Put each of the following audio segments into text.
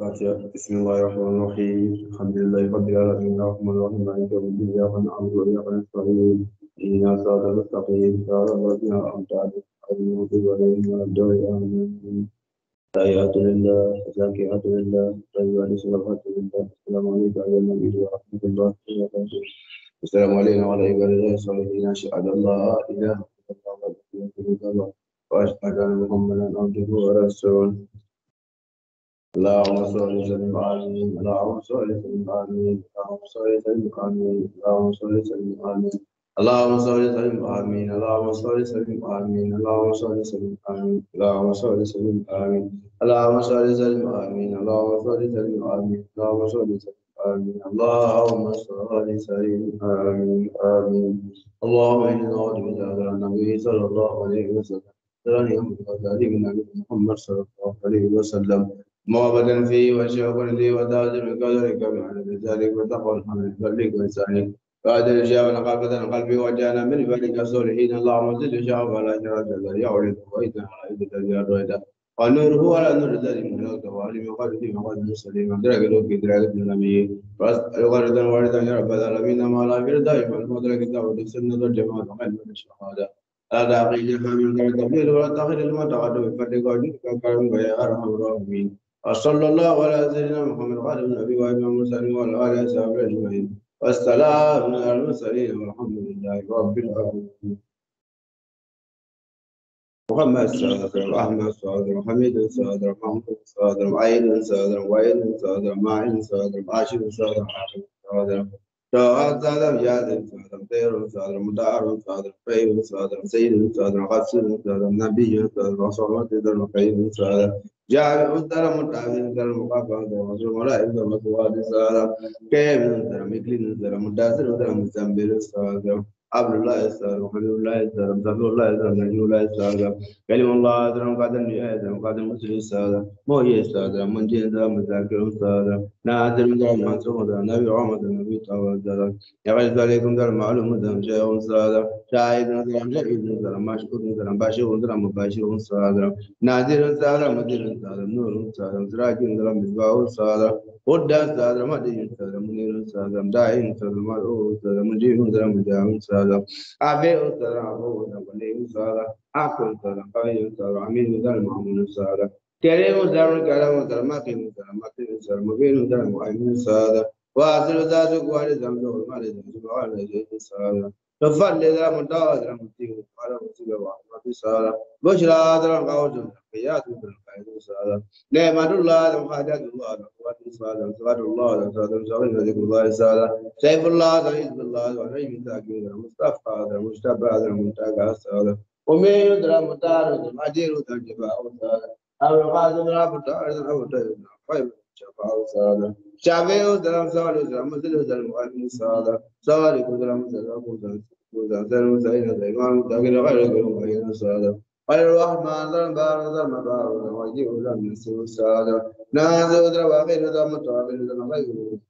بسم الله الرحمن الرحيم. الحمد لله رب العالمين. الرحمن الرحيم مالك يوم الدين إياك نعبد وإياك نستعين. إهدنا الصراط المستقيم. صراط الذين أنعمت عليهم غير المغضوب عليهم ولا الضالين. آيات لله زاكيات لله طيبات صلوات لله. السلام عليك أيها النبي ورحمة الله وبركاته. السلام علينا وعلى عباد الله الصالحين. أشهد أن لا إله إلا الله وأشهد أن محمدا عبده ورسوله. اللهم صل وسلم اللهم صل وسلم اللهم صل وسلم اللهم صل وسلم اللهم صل وسلم آمين اللهم صل وسلم آمين اللهم صل وسلم آمين اللهم صل وسلم آمين اللهم صل وسلم آمين اللهم صل وسلم آمين اللهم صل وسلم آمين اللهم صل وسلم آمين آمين اللهم إنا نعوذ بك من النبي صلى الله عليه وسلم النبي محمد صلى الله عليه وسلم موهبة فيه وشوق لي وتاج بقدرك معنى بذلك وتقوى من فضلك وإحسانك فأدل شيئا من قلبة قلبي وجانا من فضلك صلحين اللهم زد شعبا لا شرك الذي يولد وإذا رأيت الذي أرضيت والنور هو على نور الذي من خلقك وعلم قلبي وقد سليم درك لوكي درك النبي فأسأل غردا واردا يا رب العالمين ما لا غير دائما المدرك الدعوة السنة والجماعة من الشهادة. ألا أقيل من قبل تقليل ولا تاخير تخيل المتعد بفضلك وجودك وكرمك يا أرحم الراحمين. وصلى الله على سيدنا محمد وعلى ابن ابي وابن المرسلين وعلى آله وصحبه أجمعين. والسلام على المرسلين والحمد لله رب العالمين. محمد سعد صادر سعد صادر محمد صادر سعد صادر سعد صادر سعد صادر سعد صادر سعد صادر سعد صادر الجاد صادر الخير صادر المدار صادر الفيل صادر السيد صادر الغسل صادر النبي صادر الرسول صادر القيد سعد Jaramutas and Karamaka, the Mazamara, the Makuadis, Kevin, the Miklin, the Ramutas, and the Ramisambiris, عبد الله يسأل وحبيب الله يسأل وصفي الله يسأل نجيب الله يسأل. كلم الله يسأل وقادم يسأل وقادم مسلم يسأل. مهي يسأل من جين يسأل مذاكر يسأل نادر من دار منصوب دار نبي عمد نبي طاول دار يغل ذلكم دار معلوم دار جاء يسأل شاهد دار جاهد دار مشهود دار باشر دار مباشر يسأل نادر يسأل مدير يسأل نور يسأل سراج دار مصباح يسأل Buddha salam, Adiyu salam, Muniru salam, Daim salam, Maru salam, Jihu salam, Jamu salam, Abiyu salam, Abu salam, Aniyu salam, Akul salam, Kayu salam, Aminu salam, Amunu salam. Tere salam, Kalam salam, Makinu salam, Makinu salam, Mubinu salam, Aiminu salam. Wa asiru salam, Kuwari salam, Dawal, Mali salam, Subhanahu salam. Rafat le dalam mendal dalam mati pada mati bawa mati salah. Bosra dalam kau jom kaya tu dalam kaya tu salah. Nematullah dalam hajat Allah dalam kuat salah dalam sabar Allah dalam sabar dalam sabar dalam kurban salah. Saifullah dalam izbullah dalam rahim taqim dalam Mustafa dalam Mustafa dalam Mustafa salah. Umayyud dalam mutar dalam ajir dalam jabah salah. Abu Qasim dalam mutar dalam mutar dalam faib jabah salah. شافعي وسلام صالح وسلام مسلم وسلم وعلم الصلاة صالح وسلام وسلام وسلم وسلم وسعيد الإمام متأكد غير كلهم وعين الصلاة قال الرحمن ذا البار ذا المبار ذا وجيه ذا النسيم الصلاة نازل ذا واقيل ذا متعبد ذا مغيب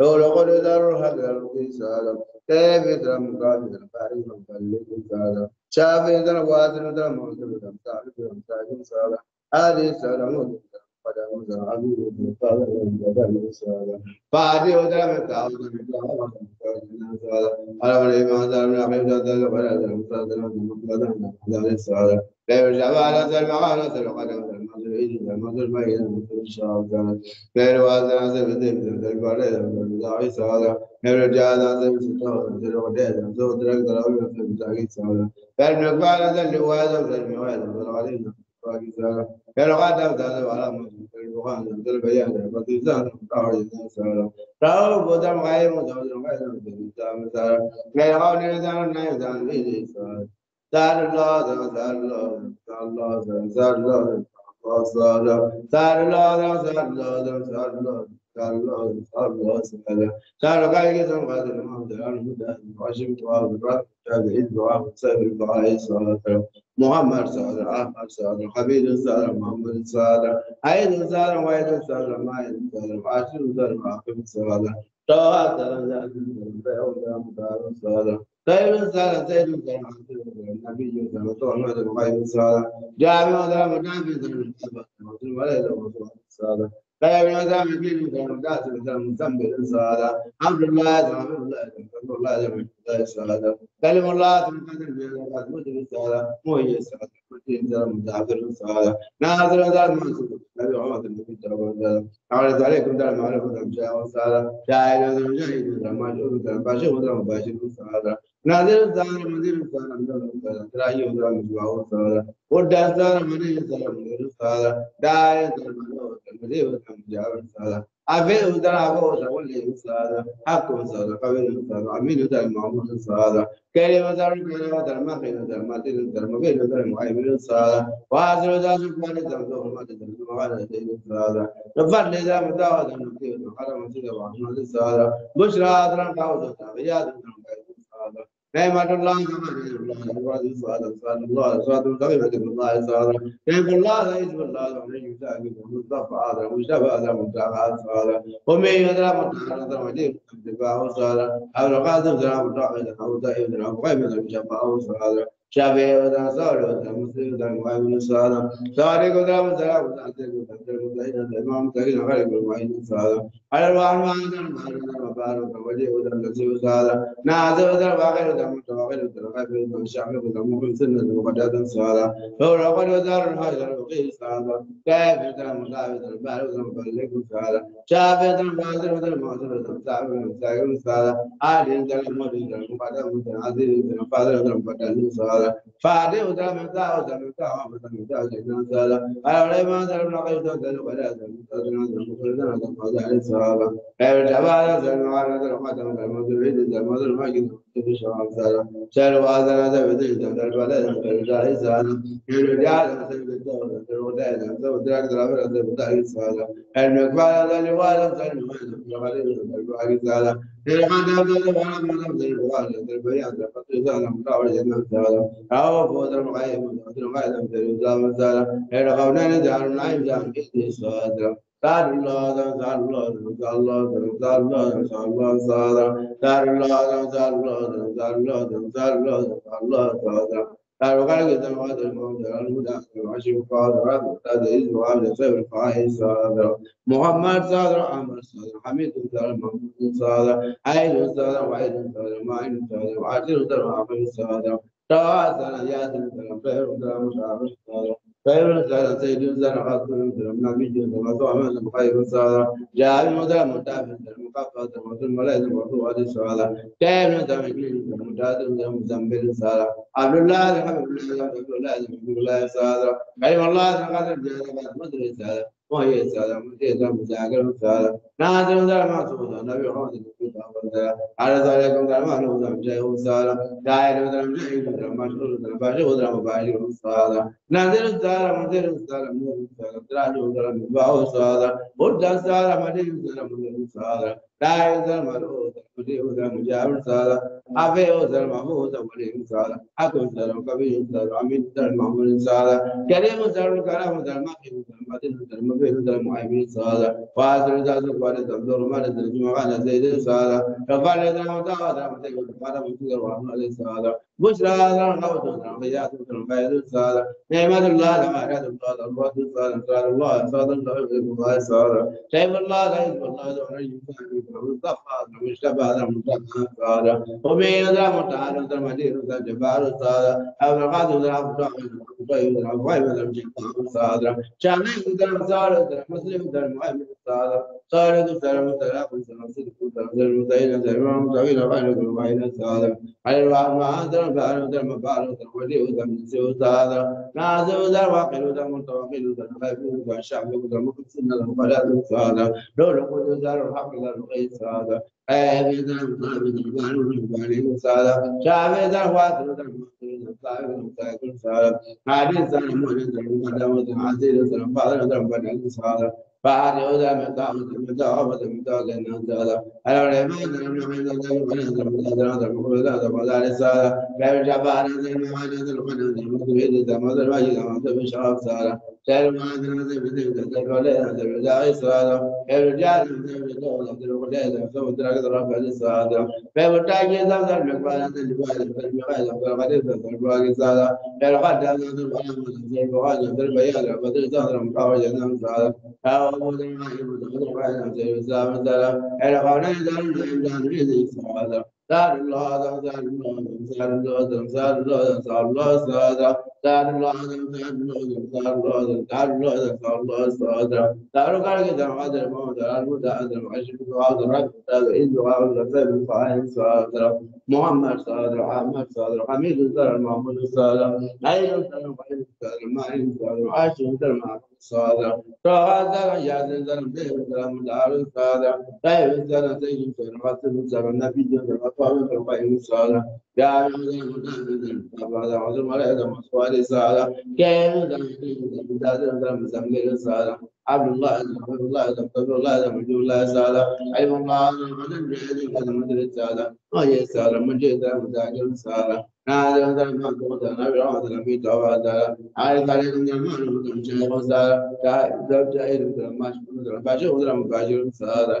لو لقد ذر هذا الإنسان كيف ذا مقابل ذا باري مقلب الصلاة شافعي ذا واثر ذا موسى ذا متعبد ذا متعبد الصلاة هذه الصلاة Pati otra me está otra me está Alabare mazar na me da da bara da da da da da da da sada. Dev javala sar mavala sar qadam sar mazar idi sar mazar ma idi sar shab da. Dev wazana sar dev sar bare da da sada. Dev jada sar sita sar ode da da drak da da da sada. Dev nagvala sar liwada sar miwada sar alina. Yarabada da da wala mu ruhan da da bayan da ba zai zan kawai zan sara tawo boda mai mu da da mai da da da sara mai hawo ne zan na zan ne ne sara darla da darla darla da darla Sala, sala, sala, sala, sala, شعر قال قسم قاد المهد عن المدى العشم وعبد الرب تابعين وعبد سهل الدعاء صلى الله عليه وسلم محمد صالح احمد صالح حميد صالح محمد صالح عين صالح وعيد صالح معين صالح عاشر صالح عاقب صالح طه صالح بيعود صالح طيب صالح زيد صالح نبي صالح طه صالح جامع صالح جامع صالح صالح Nabi Salam Salam Salam Salam Jami Salam Nabi Salam Salam Salam Sayyidun Salam Nabi Salam Salam Salam Salam Alhamdulillah Alhamdulillah Alhamdulillah Salam Kalimullah Salam Salam Muhyya Salam Salam Salam Salam Nazir Salam Nabi Muhammad Nabi Salam أعرض عليكم دار معرفة أمشاء وسعادة شاهد ومجاهد رحمن شهود باشر ودرم باشر وسعادة نادر الزهر مدير الزهر مدير الزهر تراهي ودرم مجمع وسعادة ودى الزهر مدير الزهر مدير الزهر داعي الزهر مدير الزهر مجمع وسعادة أفي ودر أبو شولي وسعادة حق وسعادة قبيل وسعادة أمين ودر معمول وسعادة كريم ودر كريم ودر مخين ودر مدير ودر مبين ودر معيمين وسعادة وعزر ودر سبحانه تمزوه مدير وعلى سيد وسعادة نفر إذا متعود أن نكتب القلم وسيد وعشنا للسادة بشرى أدران قاوزة تغياد من السادة نعمة الله كما نعمة الله الوالد السادة السادة الله المتقيمة الله نعم الله ومن يساعد المصطفى هذا المجتبى هذا المتابعة السادة ومن يدرى متعالى ترمجيب اتباعه السادة أو القاسم سلام الرحمة أو دائم سلام قيمة المشفى السادة شافعي السادة فادي ودا من ودا من ودا من دا جنا سالا على ما من غير دا دا ولا من دا من دا دا ما دا سالا اي جبا دا ما دا ما دا ما دا دا ما دا ما جن في شام سالا شر وادا دا بدي دا دا ولا دا دا سالا يلو دا دا دا دا ودا دا دا ودا دا دا دا سالا المقبال دا لوالا دا ما دا دا سالا إلحاد هذا ولا من ذي ولا بيان قد زال مقاول جنة زال أو فوز الغيب فوز الغيب ذي زال زال إلى قولنا جعل نعيم جعل كذي صادر دار الله دار الله دار الله دار الله دار الله صادر دار الله دار الله دار الله دار الله دار الله صادر قالوا قال قد ما هذا الموت الهدى وعشق قادر هذا إذ وعبد سيف الفاحش صادر محمد صادر عمر صادر حميد صادر محمود صادر عين صادر وعين صادر معين صادر وعاشر صادر وعقل صادر تواسل ياسر صادر خير مشاعر صادر خير صادر سيد صادر خاص صادر نبي صادر صادر خير صادر جاء المدى متابع مقفى صادر ملائكة مرفوعة صادر كامل صادر مجاهد مزمل صادر عبد الله حبيب الله عبد الله عبد الله صادر علم الله قدر جاء مدري صادر وهي سادة مدينة مزاجر سادة نادر دار ما سودا نبي سادة على ذلك دار ما نودا مجاهد سادة داير دار مجاهد دار ما شور دار باشر دار مبالغ سادة نادر دار مدير نور سادة دراج دار مباو سادة بودا سادة مدينة دار مدير سادة داير دار مرود مدير دار مجاهد سادة أبي دار محمود مدير سادة أكون دار كبير دار عميد دار محمود سادة كريم دار كرام دار مكي دار مدينة دار مبين دار معيمين سادة فاضل دار قال دار ما دار جمعة زيد سادة كفال دار مدعو دار مدعو دار مدعو وعمل سادة بشرى دار خوت دار خيات دار خير سادة نعمة الله لما راد الله الله سادة سادة الله سادة الله سادة شيخ الله لا يزول الله دار يسادة مصطفى مشتبه دار مصطفى سادة وبين دار متعال دار مدير دار جبار سادة أو القادر دار عبد الله دار غيب دار جبار سادة شامل دار سادة دار مسلم دار مؤمن سادة دار متلاق دار صدق دار متين دار متوين غير دار مؤمن سادة على الرحمن دار بار دار مبار دار ولي دار مسيو سادة نازل دار واقل دار متوكل دار غيب دار شعب مقصد دار مقلد سادة دور قد دار الحق دار غيب سادة آمين دار مطابق دار مبار سادة شعب دار واقل دار مقصد دار متوكل سادة حديث دار مؤمن دار عزيز دار فاضل دار يودا من دعوة من دعوة من دعوة من دعوة على الرحمن الرحيم الرحيم الرحيم الرحيم الرحيم الرحيم كيف جبار الرحمن الرحيم الرحيم الرحيم الرحيم سير ما أدرنا زي بدي بدي ولا زي بدي أي سادة الرجال زي بدي ولا زي ولا زي سو ترى كذا رفع السادة فبتاعي زي زي المقبلة زي البايل زي البايل زي البايل زي البايل سادة الغد زي البايل زي البايل زي البايل بدل زي المقاومة زي السادة أو بدل ما يبدل البايل زي السادة الغد زي البايل زي السادة دار الله دار الله دار الله دار الله دار الله دار دار الله دار الله دار الله دار الله محمد صادر محمد صادر حميد صادر محمد صادر ما صادر محمد صادر دار دار دار صادر طيب دار زين دار خاتم دار النبي دار قام بالقيم صادر هذا عذر ما له مسوال صادر دار دار مزمل صادر عبد الله عبد الله عبد الله عبد الله صادر علم الله ما من صادر هذا هذا ما أنا بعد لم يتوعد على ذلك ان المال من شيء صادر جاء جاء ما شكر باجر ولا مباجر صادر هذا هذا صادر دراج من من باو صادر ود صادر ما صادر لا إله من هو من من جاء صادر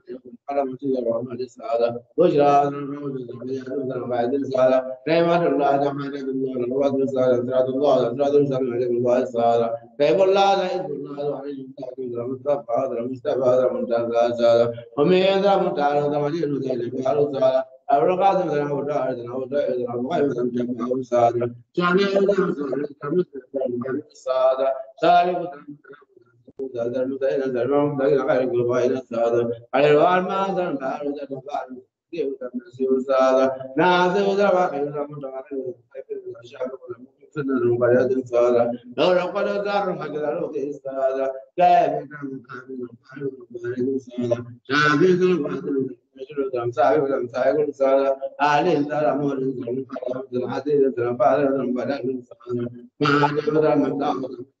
على مسجد الرحمن السعادة بشرى بعد السعادة نعمة الله رحمة الله الوعد السعادة سعادة الله سعادة الله عليكم الله السعادة كيف الله لا يذكر الله عليه المصطفى هذا المصطفى هذا منتهى السعادة ومن يذا متعالى هذا مدير قالوا السعادة أبرقات من أبو داعي أبو داعي أبو غير من جمع أبو سعادة شعني أبو السعادة سالم هذا المتين هذا المتين غير قبائل السادة على الوال ما هذا البحر هذا البحر يوسف السادة نازل ودرا خير متعال الشعب سنة المباريات السادة لو لقد دار حجر الوقت السادة كيف كان مكان السادة شابيز البحر يجرد صاحب الأمثال السادة عليه السلام أمور الزمن العديد الزمن المباريات السادة ما عجب ذا من دعوة صبر بذلك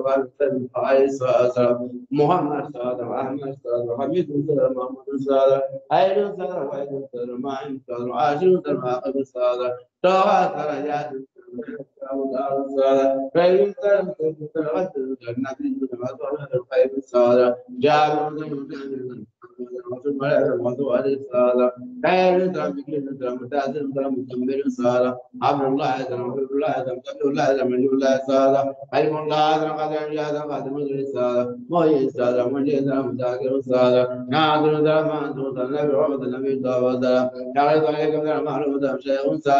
ભગવાન સદભાઈ સહસ્ર મોહમ્મદ સદ અહમદ સદ હમીદ સદ મોહમ્મદ સદ આયુ સદ વાયુ સદ માન સદ આશુ સદ માકબ સદ તવા સર યાદ جعلوا وحي ساكت مصطفى أدرى مصطفى أدرى مصطفى الصادق ومن يسر مطار وحكيم الجفاء الصادق نعم ما تنرى بجحن أو تئن غيبة جفاء الصادق شعبي ودم سعر مستقر معين الصادق خالق ودم مدرى ودم سعر مدرى مدرى مدرى غير المعين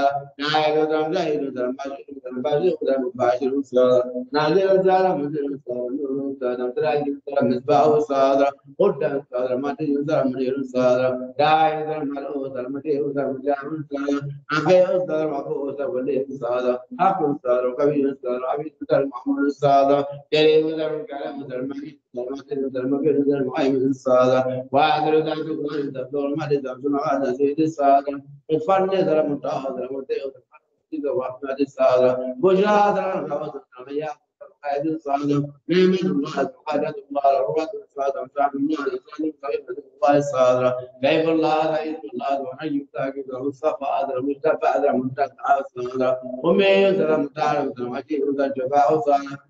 الصادق غير الرحمن الرحمن المقام المعين المدرى الصادق نعم ودم واخر ودم متواخر ودم غيبة ودم الشعب ودم مقبس النذر وقرية الصادق نور شعب المعذور المعذور الصادق الصادق الصادق عادل سلام سلام كلام سلام عزيز سلام فاضل سلام فتل الصادق فاتح سلام مفتاح سلام مفتاح أحمد مفتاح جنة قائد صادق نعمة الله قائد الله رواد صادق صاحب الله إنسان قائد الله صادق غيب الله غيب الله وحي تاجد مصطفى أدرى مصطفى أدرى مصطفى صادق ومن يدرى مدار مدار حكيم ذا جفاء صادق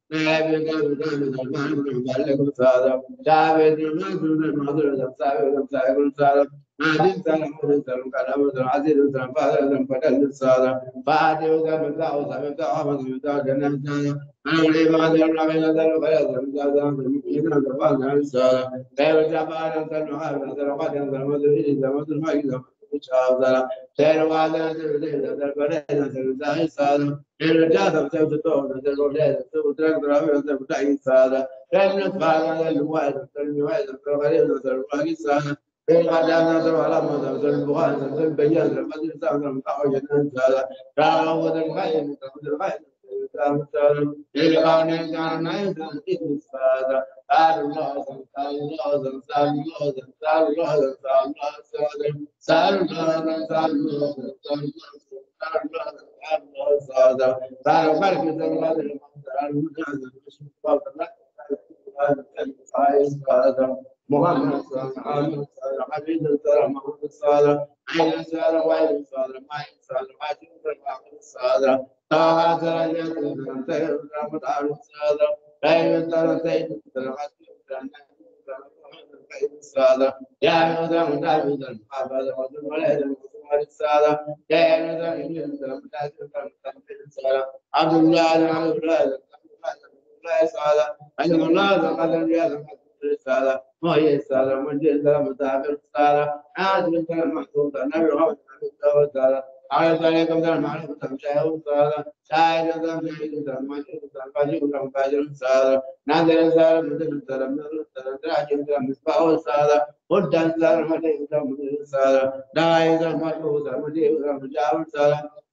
عادل سلام سلام كلام سلام عزيز سلام فاضل سلام فضل سلام فادي وسلام سلام سلام سلام أحمد سلام جنة سلام أنا ولي ما سلام ربي سلام فلا سلام سلام سلام كيدنا سلام سلام سلام غير سلام سلام حافظ سلام قادم سلام مدري سلام سلام حاجة سلام சாதனம் தேர்வாதன சாதனம் சாதனம் سال الله سال الله سال الله سال الله سال الله سال الله سال الله سال خلق سال الله محمد صلى الله عليه وسلم عبيد الزرع محمد الصادر عين الزرع وعين الصادر معين الصادر معين الزرع وعين الصادر طه زرع جات الزرع سير الزرع مدعار الصادر غير الزرع سيد الزرع حسن الزرع الصادر يا مدام مدام مدام محافظة مدام ولد مدام الصادر يا مدام مدام مدام مدام الصادر عبد الله عبد الله عبد الله عبد الله الصادر عبد الله عبد الله رسالة وهي رسالة مجد رسالة مسافر رسالة عازم رسالة محظوظة نبي محمد وسلم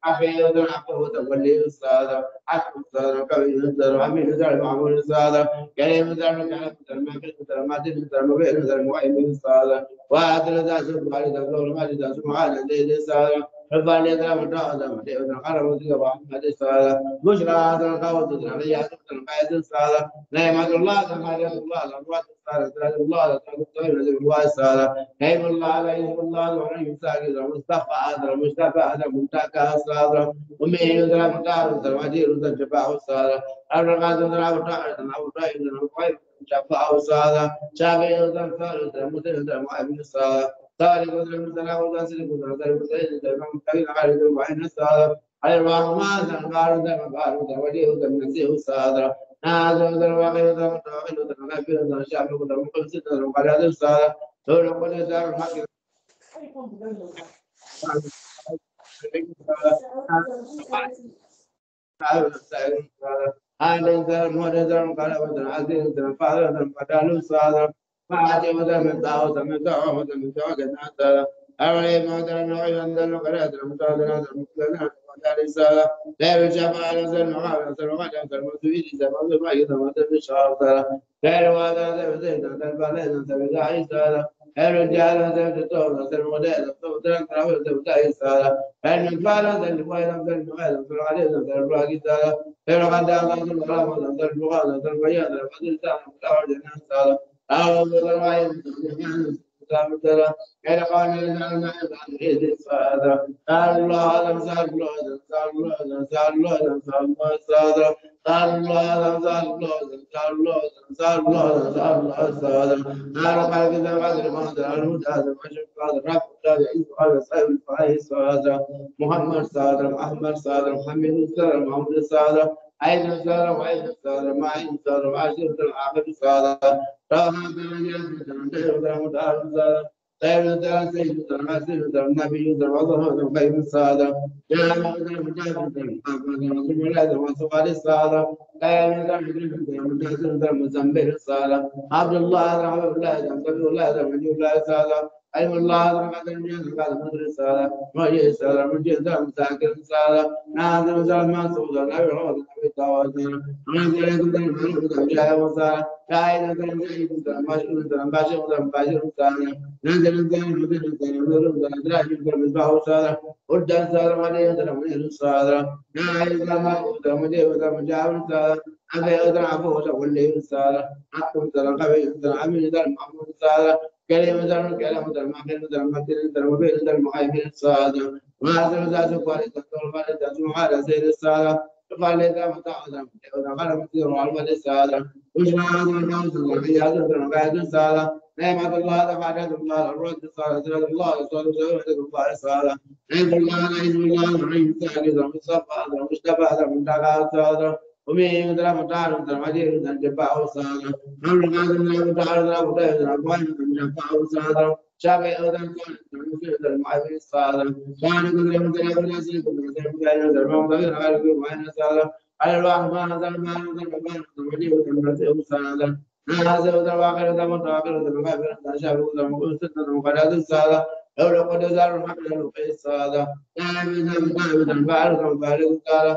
حفيظ حفظ ولي الصادر حسب الصادر قوي الصادر عميل الصادر معمول الصادر كريم الصادر كلام الصادر ماكل الصادر مادل الصادر مبين الصادر مؤمن الصادر وعدل ذا سب خالد الصادر ماجد ذا سمعان زيد الصادر معرفة مشاهد الرسالة شاهد مثل شهيد مثل مجد مثل فاجر مثل فاجر الرسالة نازل الرسالة مثل الرسالة من الرسالة دراج مثل مصباح الرسالة ود الرسالة مجيء مثل مجيء الرسالة داعي مثل مجيء مثل مجيء مثل مجاء الرسالة حفيظ مثل حفظ تولي الرسالة حسب الرسالة كوي الرسالة حميد مثل معمول الرسالة كريم مثل مكان مثل مكان مثل مادن مثل مبين مثل مؤمن الرسالة وعدل ذا سبحانه ذا مالك ذا سبحانه ذي الرسالة ربنا ذا متى ذا متى ذا قرب ذا محمد الصلاة بشرى هذا القول ذا علي هذا القائد الصلاة نعمة الله ذا مالك الله ذا قوة الصلاة ذا الله ذا طيب ذا الله الصلاة نعم الله عليه الله وعليه ساكت مصطفى هذا مصطفى هذا منتقى الصلاة ومن ذا مطار ذا وزير ذا جفاء الصلاة الرقاد ذا مطار ذا مطار ذا خير جفاء الصلاة شافي ذا ثالث ذا مثل ذا معبد الصلاة ذلك مثل مثل وذا سلك ذا ذا مثل ذا مكان على ذا وعين الصلاة الرحمن ذا الغار ذا مغار ذا ذلك وزن مثلا وزن مثلا وزن مثلا وزن مثلا وزن مثلا الرحمن الغارد المغارد وليه المسيح الصادر نازل الواقع المتوحد المغفر الشعب المقدس القراد الصادر تولق الإسلام الحق هذا الإنسان مهرز القلب العزيز الفاضل القتال الصادر فاعطي مدمتا وسمتا ومدمتا وكتاتا أولي مدر نوعي أنزل وقرأت المتعود نازل مقتدر رسالة لا بالشفاعة نزل مقابل نزل مقابل نزل مسوي نزل مسوي ما يزل مسوي بالشعر ترى غير وادا نزل زين نزل بعدين نزل بداعي سالة غير الجهل نزل بالتوم نزل مدين نزل ترى ترى نزل بداعي سالة غير من فعل نزل بوي نزل بوي نزل عليه نزل براقي سالة غير قدام نزل غرام نزل بغال نزل بيان نزل بدل سالة نزل عرجنا سالة أو الرواية كان قال لنا ما يفعل صادر قال الله أعلم زال بلوزن زال بلوزن زال بلوزن زال صادر قال الله أعلم زال بلوزن زال بلوزن زال بلوزن زال بلوزن صادر قال قال كذا قدر قادر المتازم عشر قادر رب قادر عيسى قادر صاحب الفعيل صادر محمد صادق أحمد صادر محمد صادق محمد صادر أيضا سارة وأيضا سارة ما أيضا سارة وعشرة الآخر سارة روحا ترى جلسة ترى ترى متعارف سارة طيب ترى سيد ترى ما سيد ترى النبي ترى وظهر ترى بين سارة يا ما ترى متعارف ترى رسول الله ترى وصفار سارة طيب ترى متعارف ترى متعارف ترى مزمبير سارة عبد الله ترى عبد الله ترى عبد الله ترى عبد الله سارة أيم الله رحمة من بعد من رسالة وهي رسالة من جهة مساكن رسالة نازل رسالة ما سوزا نبي رمض نبي تواجنا ونزل يكون دم من رسالة جاء وصالة شاهد دم جاء وصالة ماشي وصالة ماشي وصالة ماشي وصالة نازل رسالة من رسالة من رسالة دراج من مصباح وصالة ورد رسالة ما ليه رسالة من رسالة نازل رسالة ما سوزا مجيء وصالة مجاء رسالة أبي أدرى عفوه ولا رسالة حق رسالة قبي رسالة عمل رسالة كلمة درم كلمة درم كلمة درم كلمة درم بين درم هذا ومين ذرا بتار ذرا ماجي ذرا جبا أو سادر هم لما ذرا بتار ذرا بتار ذرا بوان ذرا جبا أو سادر شابي أذن كون ذرا مفيد ذرا معي سادر كان ذرا ذرا ذرا سيد ذرا ذرا ذرا ما ذرا ذرا ذرا معي سادر على الواحد ما ذرا ما ذرا ما ذرا ماجي ذرا ذرا سادر هذا ذرا واقر ذرا متواقر ذرا ما ذرا شابي ذرا مقصد ذرا مقدس سادر لو لقد زار الحمد لله سادر لا يمكن أن يكون بعد بعد قال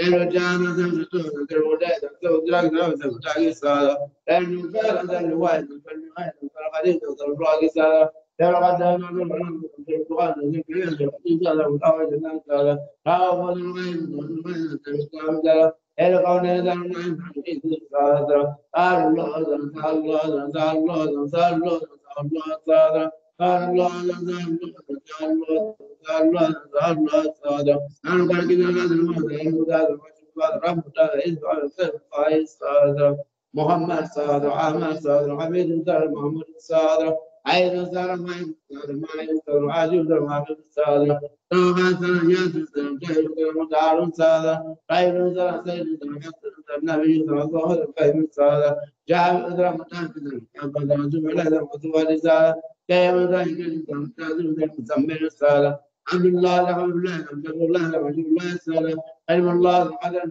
Erojana Zamsuna, the Rodetta, so Jagra, the Tagisada, and you. fell and then you went, and you went, and Paradito, the Rogisada, there are the one who is the each other with our محمد صادر احمد صادر حميد صادر محمود صادر عين صادر معين صادر معين صادر عاجل صادر معين صادر توبة صادر ياسر صادر جاهل صادر مدعر صادر غير صادر سيد صادر حسن صادر نبي صادر ظهر فهم صادر جاهل صادر متاكد صادر جمع لهذا مطوال صادر كيما ذلك المزمل السالة عبد الله الحمد لله الحمد لله الحمد لله السالة علم الله الحمد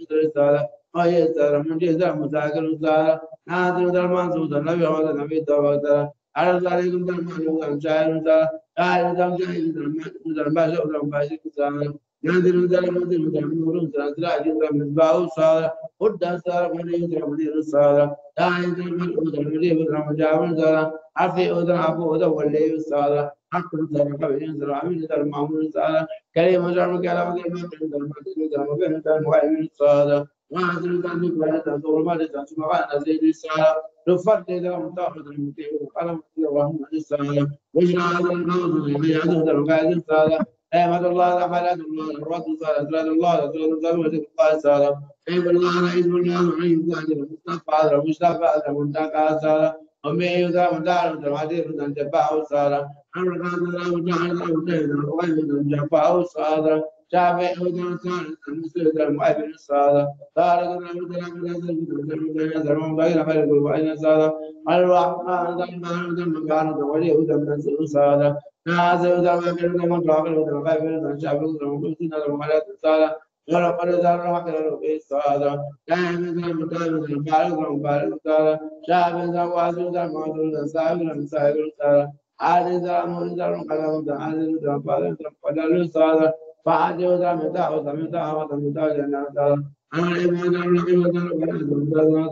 لله السالة قاية السالة من جهة المتاكل السالة ناظر ذا المنصوص النبي هو النبي توكل عرض عليكم ذا المعلوم شاعر السالة شاعر ذا مجاهد ذا المعلوم ذا المباشر ذا المباشر السالة نادر ودار مدر ودار نور ودار دراج ودار مزباح وصار ودار صار من يدر من يصار دا يدر من ودر من يدر مجاور صار عفي ودر عفو ودر ولي وصار حق ودر قبل ودر عمين ودر معمول صار كريم ودر مكلام ودر مكلام ودر مكلام ودر مكلام ودر مكلام صار وعزل ودر مكلام ودر ظلمات ودر سماوات ودر صار رفعت إذا متأخذ المتيم وقلم ودر وهم ودر صار وجعل ودر نور ودر مكلام ودر مكلام صار احمد الله الحمد الله الرد صلى الله عليه وسلم وسلم قال سلام احمد الله على اسم الله الحي قادر المصطفى هذا المصطفى هذا المنتقى سلام ومن يدع مدار الحديث عن جباه سلام أمر قال الله مدار الحديث عن غيب عن جباه سلام شعب يهود صار المسجد المؤمن صار صار الأمر تلام نزل نزل نزل من غير ملك وإن صار الرحمن ذم ذم كان وليه ذم نزل صار ولقد ذر مثلا في الصلاة لا يمثل متابعا فارغا فارغا سارا شابا وازودا معدودا سابرا سابرا سارا عاجزا منذر قدما عاجزا فارغا فارغا سارا فعاجزا متاعودا متاعودا متاعودا سارا عن عباد الرحمة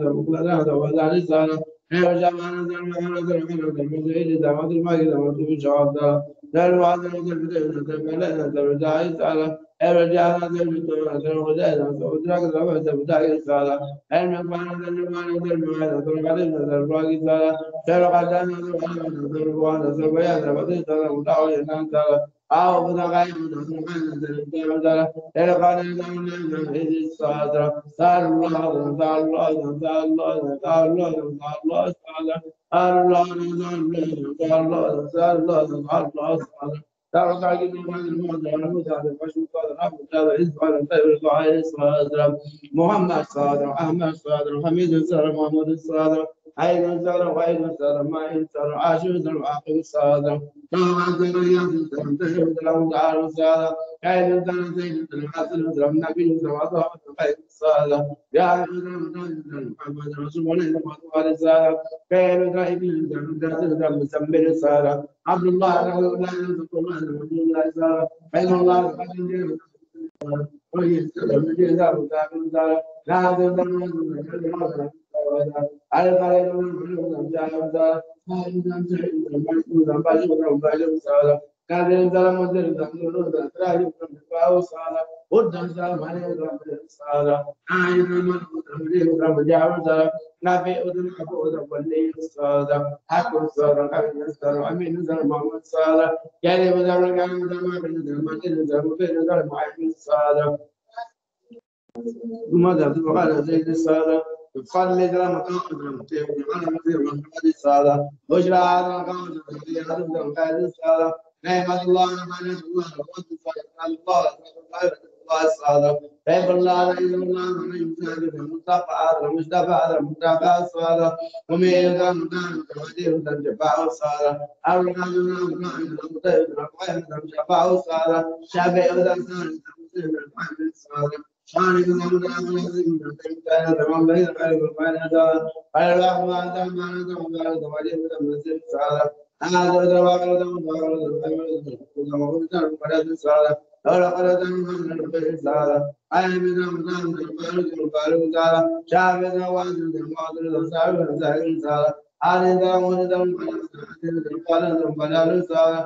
ربنا سبحانه وتعالى وذلك سارا جمعنا جمعنا جمعنا المزيد دعوات الماجد دعوات الشعب دعوات المزيد تملأنا ترجع تعالى ارجعنا ترجعنا ترجعنا تدرك تبعت بداية تعالى المقبلة المقبلة المقبلة ترقدنا ترقى تعالى ترقدنا ترقدنا ترقدنا ترقدنا ترقدنا ترقدنا أو محمد صادر احمد صادر حميد صادر محمود صادر أين زر وأين زر ما إن زر عاشر زر عاقل صادر كما زر يزر زر زر زر زر صادر كاين زر زين زر حسن زر النبي زر وضع خير صادر يا زر زر محمد رسول الله وضع صادر كاين زر إبن زر زر زر مسمر صادر عبد الله لا يزر الله رسول الله صادر بين الله وبين ويسلم الجزاء وتعمل دار لا تزال ماذا تبغى على زيد السادة Fale drama, canto drama, teu, me manda me ver, manda me sala. Hoje lá, não canto, não tem nada, não cai de sala. Vem, mas lá, não vai nem do lado, quando vai, tá no bola, não vai, vai, vai, vai, sala. Vem por lá, não vai, não vai, não vai, não vai, não vai, não vai, não vai, não vai, não vai, não خالق من كان تمام بين خالق المعنى قال اللهم انت المعنى وبارك وعليك بالمسجد السعاده هذا الواقع لهم واقع لهم وقلت لهم قد السعاده لولا قد من البيت السعاده عين من امام البارك البارك تعالى شافنا وانزل المعضل سابق سابق السعاده هذه دعوه دعوه قال لهم قال لهم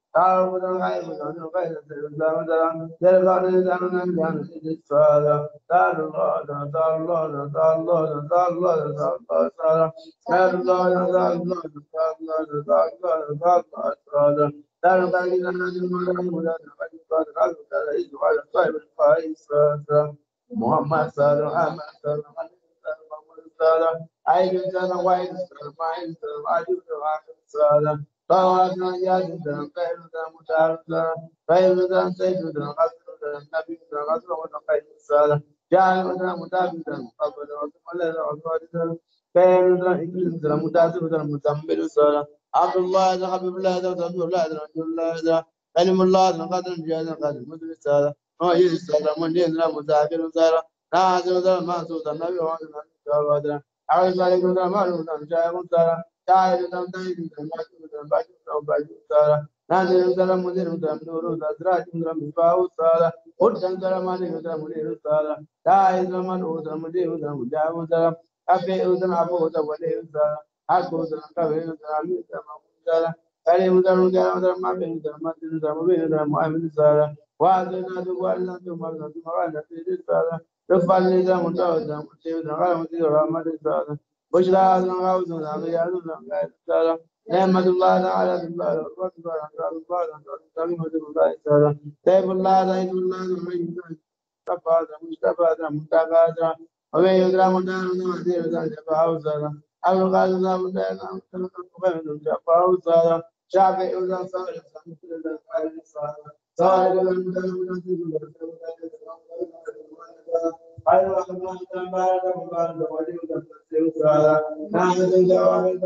دم Thank تعالوا غير من الإسلام تلقى الإنسان أن كان استفادة تعالى الله تعالى الله تعالى الله تعالى الله تعالى الله تعالى الله تعالى الله تعالى الله تعالى الله تعالى الله تعالى تعالى إذا نجم من ولا نقل قال قال تعالى إذ على طيب الفائز محمد صلى الله عليه وسلم أي إنسان واحد ما إنسان واحد واحد فواتنا فوانا ياجدا قيلدا متعردا قيلدا سيجدا غسلدا نبيدا غسلدا قيلدا جعلنا متعبدا قبلا وسملا وصالدا قيلدا إكلدا متعسبدا متعمل صالا عبد الله إذا حبيب الله إذا وتحبيب الله إذا رجل الله إذا علم الله إذا قدر جاهدا قدر مدري صالا مؤيد صالا منيد مسافر صالا ناصر صالا منصور النبي وعن النبي صالا عبد الله إذا ما له صالا تعالى دم دايم دم ماجو دم باجو دم باجو سارة نادر دم مدير دم نور أدراج دم بفاو سارة قدام دم مالك دم مدير سارة تعالى دم من دم مدير دم جاو سارة أبي دم أبو دم مدير سارة أكو دم كبير دم أمير دم سارة أري دم جاو دم ما بين دم ما دين دم بين دم أمير سارة وأدنا دم وأدنا دم وأدنا دم وأدنا دم سارة تفعل دم تاو دم تيو دم غير مدير رامد سارة بشرى غياث تعالى نعمة الله تعالى الله تعالى الله الرحمن تبارك وتعالى ولي تفسير سالا نحمد جواب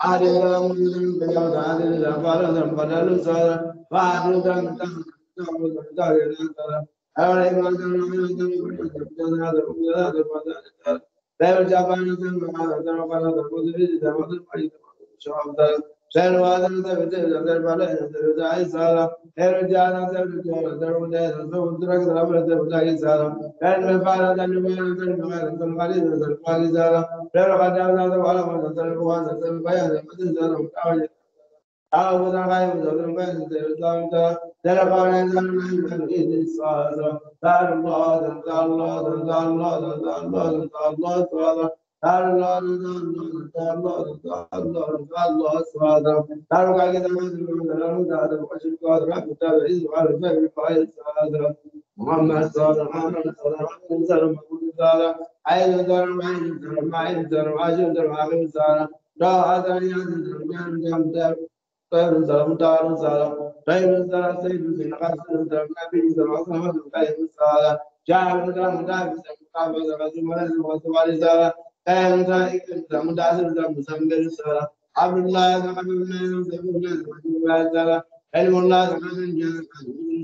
علينا مسلم بيض علينا فرد فلل سارة فعد دم دم دم دم دم دم أولئك الذين يؤمنون بالغيب والشهادة والمؤمنون بالغيب والشهادة لا يرجع فعل ثم هذا ثم قال هذا الموت في جدا موت الحي شعب ذا شعر هذا نسب جدا ذرب عليه نسب جاء إسالة خير جاء نسب جدا ذرب جاء نسب درك ذرب نسب جاء إسالة خير من فعل ذا نبيان ذرب غير ذرب خالد ذرب خالد إسالة خير قد أبدا ذرب على ذرب وهذا ذرب بيان ذرب ذرب محمد صلى الله عليه وسلم عين در معين در معين در واجب در واجب سارا دا هذا يعني در جام در طير در مدار سارا طير در سيد بن در نبي در عظمة قيم سارا جاء در مدار در مقابل در مدار وسوال سارا قيم در مدار در مسمى سارا عبد الله عبد الله سارا علم الله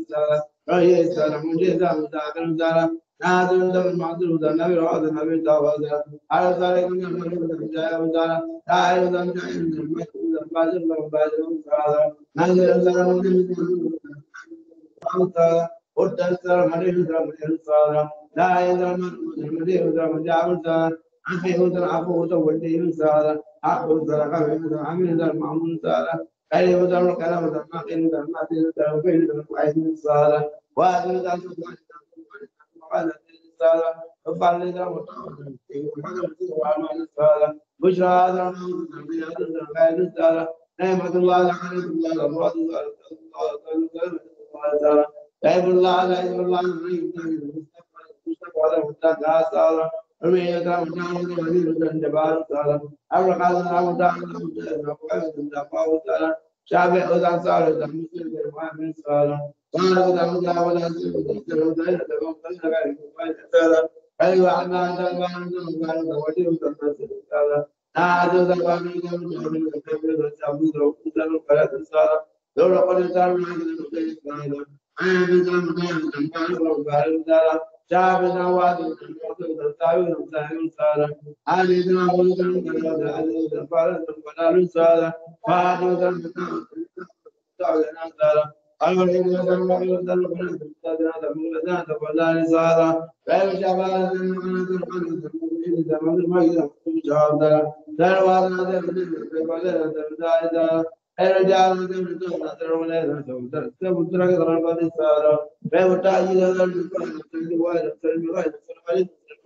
سارا رأي سارا مجيزا مدار سارا نادر دم معذور دم نبي راد نبي داوود على ذلك من من جاء ودار دائر دم جاء دم مسعود باجر دم باجر سارا نادر دم من سارا ودر سارا مريض دم سارا دائر دم مريض دم جاء سارا أخي ودر أبو ودر ولي سارا أخو سارا كم ودر عمل دم معمول سارا أي ودر كلام دم ما كان دم ما تين دم بين دم عين سارا وادر دم قال الرسالة فقال لنا وتعالى بشرى هذا الرسالة نعمة الله لعنة الله الله عيب الله عيب الله مصطفى على مصطفى سالة رمي يدعو نعمة ولي رجل جبار سالة أمر قال الله تعالى مصطفى شافع أذان سالة مسلم المؤمن سالة قال قد أمد ولا أيوة عما أنت البان قال وجه تعالى هذا البان يقول تعبد وقدر فلا تسال لو لقد تعالى ما يقدر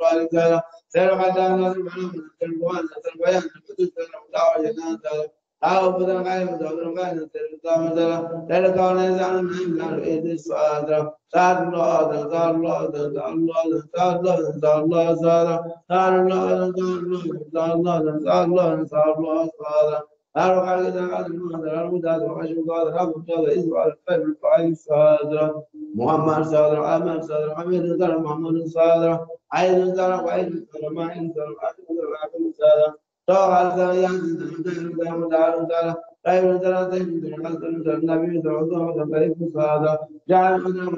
تعالى أنا بزم كان كان وقال تعالى شاب نواد تعالى تعالى علي بن أبو بكر قال هذا فعل فلا تسال أو بدل غير بدل غير تلقى مثلا تلقى نزعنا من الإيد الصادرة صار الله صار الله صار الله صار الله صار الله صار صار الله صار الله صار الله صار الله صار أروح على ذا قال المهدر المداد وعشر قال رب قال إذ على الخير الفعيل صادرة محمد صادرة عامر صادرة حميد صادرة صادرة صادرة صادرة صادرة صادرة صادرة طاعة الزريان دام دار دار غير دار تجد حسن دار النبي الله وسلم فريق صادة جعل مدام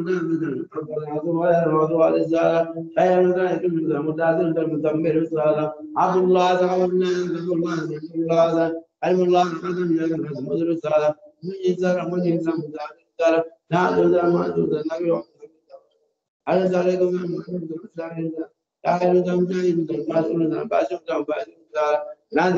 رب العظيم غير موضوع الرسالة غير ذلك من مدادر دار مدمر الصلاة عبد الله تعالى عبد الله عبد الله علم الله يا قدم مدر الصلاة من يزار من يزار مدادر نعم دار ما دار النبي على ذلك من محمد الله عليه وسلم لا يلزم جاهل باسم باسم باسم لا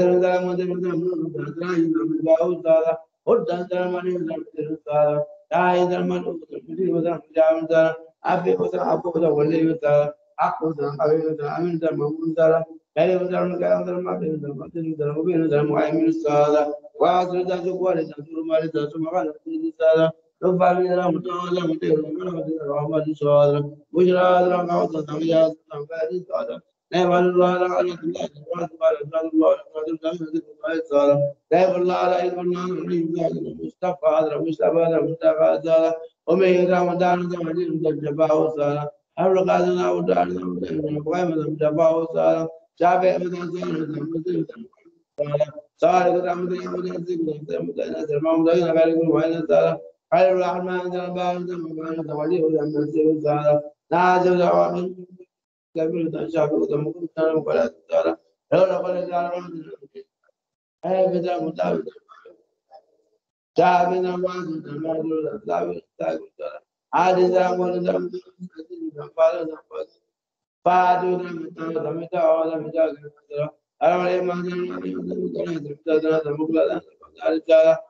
صلاة نعم الله لا على الله سبحانه وتعالى الله قادر الله تعالى نعم الله على علم الله عليم مصطفى هذا مصطفى هذا مصطفى هذا ومن يدعو دار دار دين الجباه وصالة أبو قادر ودار دار قائم الجباه وصالة شافع مثلا زين صار كذا مثلا مثلا ذكر مثلا مثلا ما مثلا غير يقول وين صار خير الرحمن ولا لا كبير شافع وتمكن كان ولا تعالى لو لقد تعالى أي لا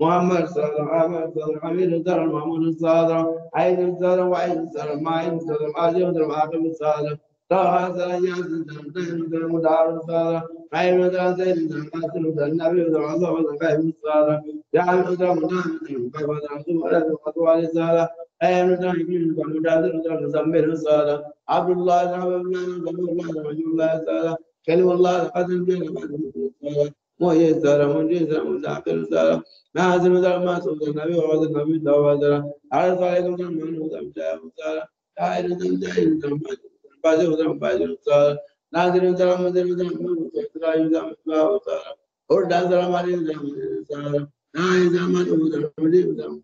محمد صلى الله عليه وسلم حميد الدر محمود الصادر عين الصادر وعين الصادر معين الصادر عاجم الصادر عاقب الصادر طه الصادر ياس الصادر دين الصادر مدار الصادر قيم الصادر زيد الصادر قاتل الصادر النبي الصادر الله الصادر قيم الصادر جعل الصادر مدام الصادر قيم الصادر قدوة الصادر عبد الله كلم الله لقد ميسر مجيسر مدافر سارة ما هذا المدار ما سوى النبي وعد النبي تواتر على صالح من منوز أمشاء سارة تعالى تمتعين تمتعين باجر تمتعين سارة نادر ترى مدر ترى منوز ترى يزام سارة اور دان ترى مالي سارة نايزام مالي ترى مدر ترى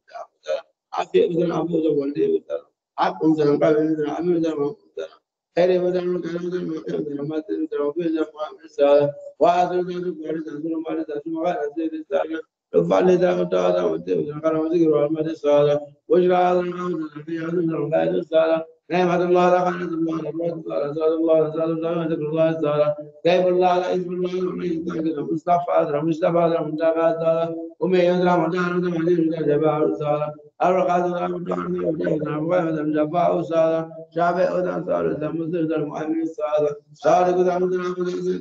ආපේ වදන අභියෝග වලදී විතර ආත් උන්සනම් බලන්නේ අමියදම උන්සන හරි වදන කලවදන මතන මතන ද්‍රව්‍යදම මාමසා වාදවදන ගොඩ දඳුර මාල දසම රසේ දිස්සාන ලොබ්බාලේ දාමට ආදම උත්තර කරවදි ගරවල් මදසාල වජරාදන නම නබියන් නරගාදසාල لا يمحق الله لا قناة الله لا موت الله زاد الله لا زاد الله ذكر الله زاد كيف الله لا اسم الله ومن يستحق مصطفى أدرى مصطفى أدرى مصطفى زاد ومن يدرى مدار مدار مدار جبار زاد أرقى زاد مدار مدار مدار مدار مدار زاد شابع أدرى زاد زاد مصر زاد مؤمن زاد زاد قدام زاد مدار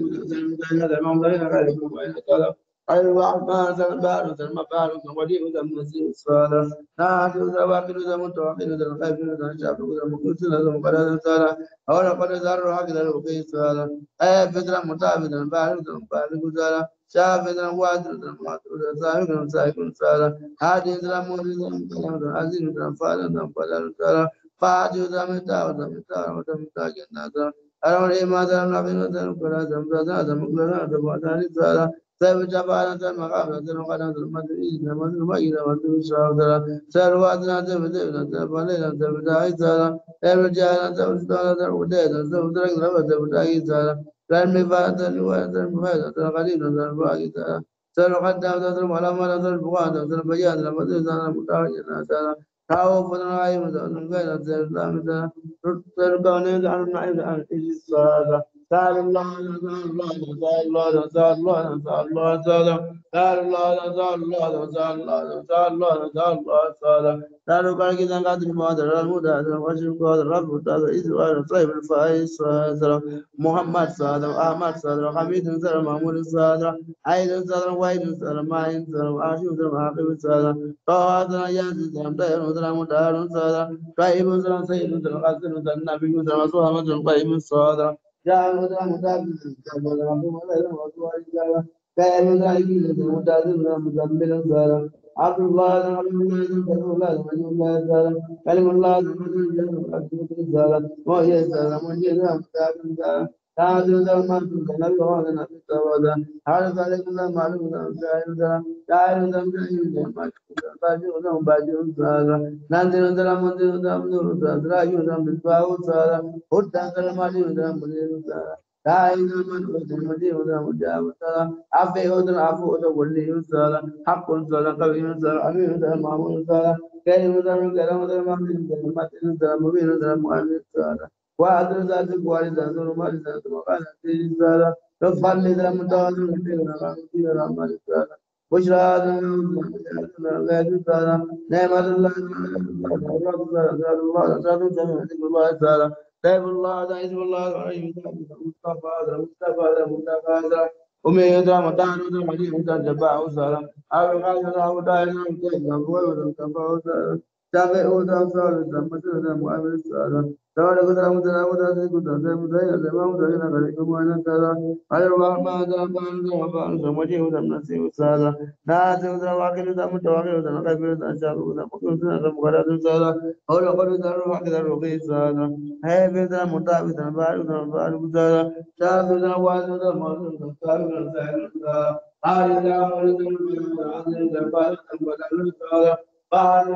مدار مدار مدار مدار مدار مدار البار ذا المبار ذا الولي ذا المنزل الصالح ناجو ذا واقل ذا متوكل ذا الخير ذا الشافع ذا المقدس ذا المقدس ذا الصالح أو لقد ذا الروح ذا الوقي الصالح أي فترة متابع ذا البار ذا المبارك الصالح شافع ذا الواد ذا المعطر ذا السابق ذا السابق الصالح هادي ذا المولد ذا المكلم ذا العزيز ذا الفاضل ذا الفاضل الصالح فاجو سبجبانة مغافرة وقناة المدعين من المين من المسافر سرواتنا تفدينا تفلينا تفدا عيسانا ارجعنا تفسدانا تفدينا yi sada قال الله قال الله قال الله قال الله قال الله قال الله قال الله قال الله قال الله قال الله قالوا قال كذا درى المدى وشوف قال الرب تعالى إذ قال طيب الفائز صادر محمد صادر أحمد صادر حميد صادر محمود صادر عيد صادر وعيد صادر معين صادر عاشور صادر عاقب صادر طه صادر ياسين صادر طيب صادر مدار صادر طيب صادر سيد صادر قاسم صادر نبي صادر قيم صادر عبد الله كلم الله وهي سلام وهي سلام تعدل المنطق من الوهن التوضا هل ذلك لا معلوم لهم جاهل ذلك جاهل ذلك جاهل ذلك باجئ لهم باجئ ذلك نادر ذلك منذر ذلك نور ذلك راجع ذلك بالباو ذلك هد ذلك مالي ذلك منير ذلك دائما من أذن مدين ولا مجاب سلا عفي أذن عفو أذن ولي سلا حق سلا قوي سلا أمين أذن معمول سلا كريم أذن كرم أذن مبين أذن متين أذن مبين أذن مؤمن سلا وأدر ذات القوار ذات الرمال ذات مكان السيد الزالة رفع لذا متواضع كثير رحمة رحمة الزالة بشرى هذا غير الزالة نعمة الله نسأل الله نسأل الله نسأل الله الزالة سيف الله هذا حزب الله الرحيم مصطفى هذا مصطفى هذا مصطفى هذا أمي هذا متان هذا مجيء هذا جباء الزالة أبي قاسم هذا دائما مجيء هذا مصطفى هذا تابع هذا الزالة مصطفى هذا مؤمن الزالة amin sala. Sala kuta mutala muta se kuta se muta ya se mamuta ya nakare kumana sala. Ayo rahma dhamma dhamma dhamma samaji utam nasi sala. Nasi utam wakil utam muta wakil utam nakabir utam shabu utam mukul utam utam mukharat sala. Ola khalu utam wakil utam ruqi sala. Hai utam muta utam baru utam baru sala. Shabu utam wali utam malu utam salu utam salu sala. Ari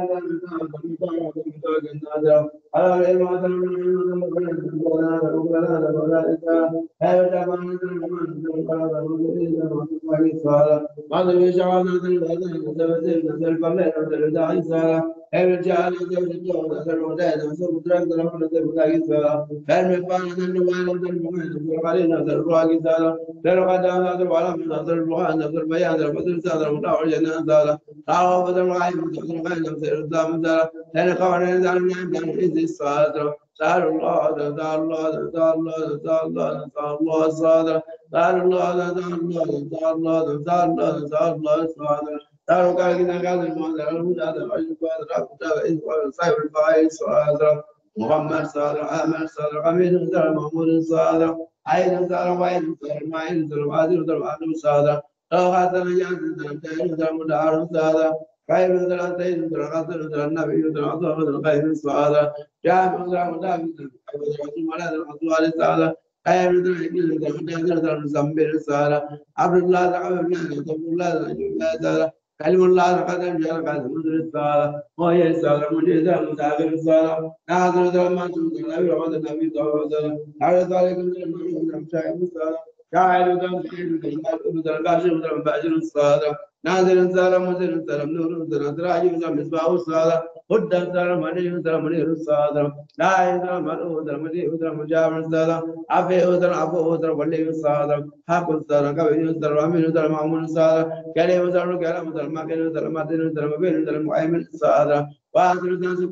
utam wali utam utam utam baru utam baru sala. Sadra, Dar Allah, Dar Allah, Dar Allah, Dar Allah, Dar Allah, Sadra, Dar Allah, Dar Allah, Dar Allah, Dar Allah, Dar Allah, Sadra. Dar Kagina Gazin Mother, Al-Huda, the Rajin Father, Rakuta, Israel, Cyber Fire, Sadra, Muhammad Sadra, Ahmed Sadra, Hamid Sadra, Mahmud Sadra, Ayn Sadra, Wain Sadra, Main Sadra, Wazir Sadra, Adu Sadra, Tawhatan Yazid Sadra, Tayin Sadra, Mudar Sadra, خير من الأنتين من الغسل من النبي من العطاء من الخير السعادة جاء من الغسل من الغسل من الغسل الأطوال السعادة خير من الإنجيل من الغسل من المزمبر السعادة عبد الله من عبد الله تعالى كلم الله قدم جل قدم مدر السعادة وهي السعادة مجيزة مسافر السعادة ناظر ذلك سوى النبي رحمة النبي الله عليه وسلم على ذلك من المعروف من المشاهد السعادة شاعر ذلك من الباشر من الباشر السعادة نازل سلام مزل سلام نور سلام راجي سلام مصباح السلام هدى سلام مني سلام منير السلام لا سلام مرء سلام مني سلام مجاب السلام عفي سلام عفو سلام ولي السلام حق السلام كبير سلام امين سلام معمول السلام كريم سلام كلام سلام ما كان سلام ما دين سلام بين سلام مؤمن السلام واخر سلام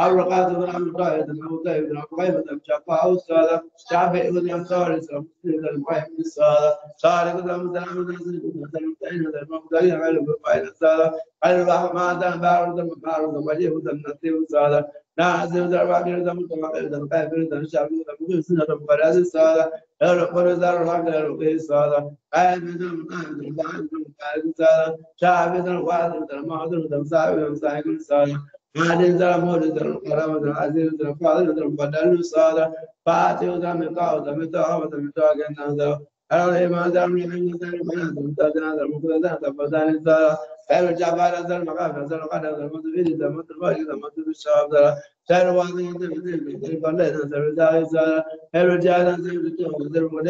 والسادة الرقاة بن المقايد الموتى بن القيمة الشفاء السادة شافعي بن يسار مسلم المحيم السادة صالح بن مسلم بن نسل بن مسلم تعين المقدرين على بفايد السادة قال الرحمن دان بارد من بارد وجيه بن نسيب السادة ناصر بن تمام بن كافر بن شعب بن بن سنة بن السادة يرقل زار الحمد لله السادة قائد بن قائد بن بن قائد السادة شعب بن وعد بن معذر بن صاحب بن صاحب السادة عادل ذا مولد القرامة العزيز الفاضل بدل الصادة فاتي ذا مقاو ذا متاع وذا متاع كنا ذا ما ذا من من ذا من ذا ذا ذا مقدس ذا فدان ذا خير الجبار ذا المقام ذا القدر ذا مدبر ذا مدبر ذا مدبر الشعب ذا خير واضي ذا ذا ذا فلان ذا ذا ذا خير الجاد ذا ذا ذا المولد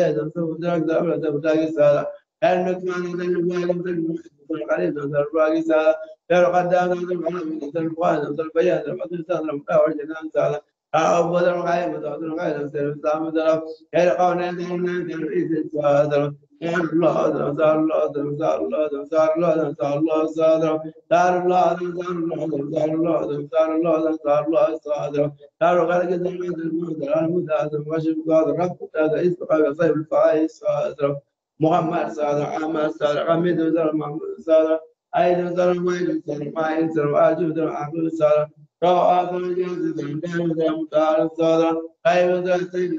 ذا ذا ذا ذا ذا ذا مكمان ذا الموالد ذا القريب ذا الراقي ذا لو قدام ذا المعنى ذا القوان ذا البيان ذا المدرسة ذا المقاوى الجنان ذا أبو ذا الغايب ذا الغايب ذا الإسلام ذا خير قونا ذا النبي الرئيس ذا الله ذا ذا الله ذا الله ذا الله ذا الله دار الله ذا الله ذا الله ذا الله ذا الله ذا دار غرق المدى ذا المدى ذا المشرق ذا رب ذا إسقى صيب الفائز ذا محمد صادق أحمد صادق حميد صادق محمود صادق أيضا صادق مايد صادق مايد صادق أجل صادق عبد صادق رواه صادق جاز صادق دائم صادق متعال صادق خير صادق سيد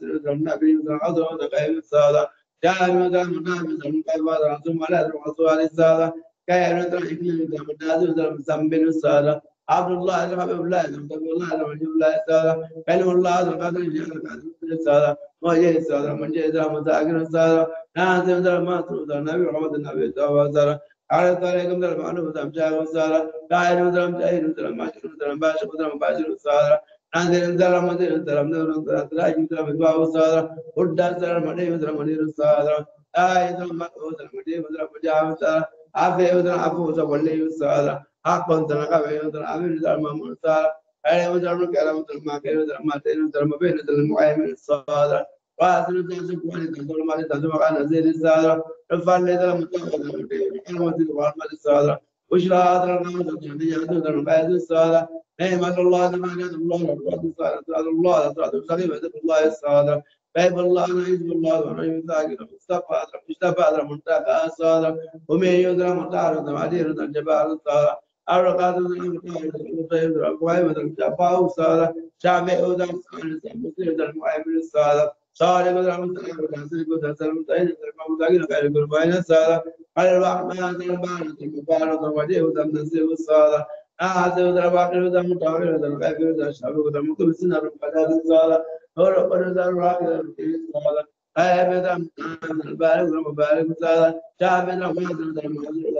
صادق النبي صادق عظم صادق خير صادق جامع صادق منام صادق مقيم صادق ثم لا صادق أصوال صادق خير صادق إكليم صادق متعال صادق مسمبن صادق عبد الله بن حبيب الله بن عبد الله بن عبد الله صادق كلم الله بن قدر جل صادق وجه صادق من جه مذاكر صادق نازل ذا ما ترد النبي محمد النبي صادق على طريقكم ذا المعلومة أمشاء صادق لا يلو ذا مجاهد ذا ماشر ذا مباشر ذا مباشر صادق نازل ذا رمضان ذا رمضان ذا تلاجم ذا مدعو صادق ودى ذا منير ذا منير صادق آية ذا مدعو ذا منير ذا مجاهد ذا عفو ذا ولي صادق حق ذا قوي ذا عمل ذا مامور صادق أي وزر كلام ما كان وزر ما تين وزر ما بين المعين الصادر وأصل تنسب وأن تنسب ما ما لي نعمة الله الله الله الصادر بيب الله نعيذ بالله ونعيذ ذاكر مصطفى مصطفى منتقى الصادر ومن يدرى مطارد معدير الجبال الصادر أرقاد المطيب الأقوام الجفاء الصادر شعب أودا مسلم المعامل الصادر صالح الرحمن الرحيم الرحمن المتعين المتعين خير القربان الصادر على الرحمن الرحمن المبارك وجيه تنزل الصادر أعز الرباق المتعين الغيب الشعب المقبسين الرحمن الصادر ورقد الراقد الصادر أبدا البارك المبارك الصادر شعب الرحمن الرحيم